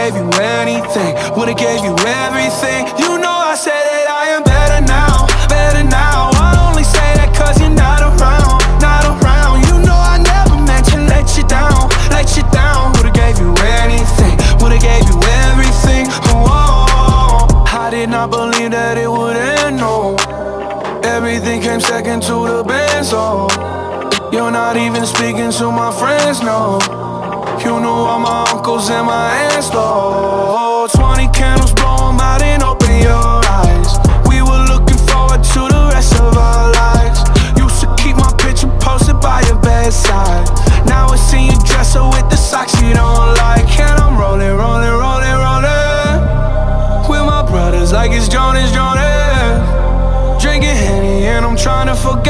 gave you anything, would've gave you everything. You know I said that I am better now, better now. I only say that cause you're not around, not around. You know I never meant to let you down, let you down. Would've gave you anything, would've gave you everything. Oh, I did not believe that it would end, no. Everything came second to the band, so oh. You're not even speaking to my friends, no You knew all my uncles and my aunts, 20 'em out and open your eyes. We were looking forward to the rest of our lives. Used to keep my picture posted by your bedside. Now I see you dresser with the socks you don't like. And I'm rolling, rolling, rolling, rolling. With my brothers like it's Jonas, Jonas. Drinking Henny and I'm trying to forget